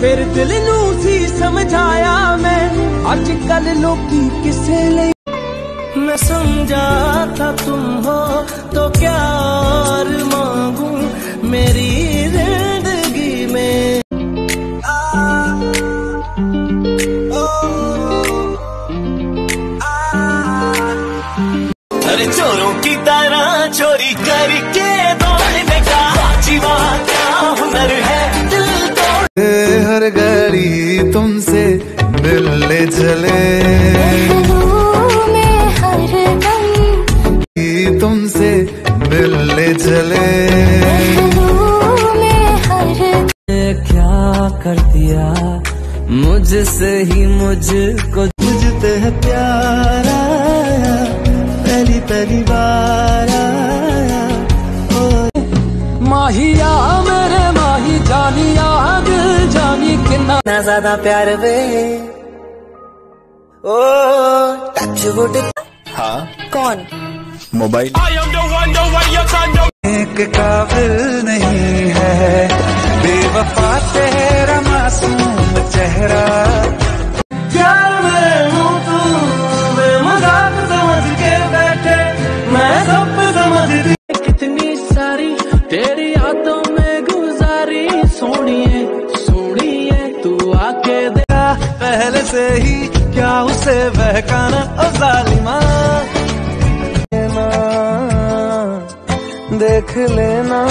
ਫਿਰ ਦਿਲ ਨੂੰ ਸੀ ਸਮਝਾਇਆ ਮੈਂ ਅੱਜ ਕੱਲ ਲੋਕੀ ਕਿਸੇ ਲਈ मैं समझा था तुम हो तो क्या और मांगू मेरी जिंदगी में अरे चोरों की तरह चोरी करके हर घड़ी तुमसे मिलने चले। तुमसे मिलने चले। क्या कर दिया? मुझसे ही मुझको मुझते है प्यार पहली पहली बार माहिया किन्ना ना ज़्यादा प्यार वे। ओ टच वुड कौन? मोबाइल। एक काबिल नहीं है बेवफा तेरा मासूम चेहरा। प्यार में हूँ तू मज़ाक समझ के बैठे मैं सब समझ कितनी सारी तेरी से ही क्या उसे बहकाना ओ जालिमा? देख लेना।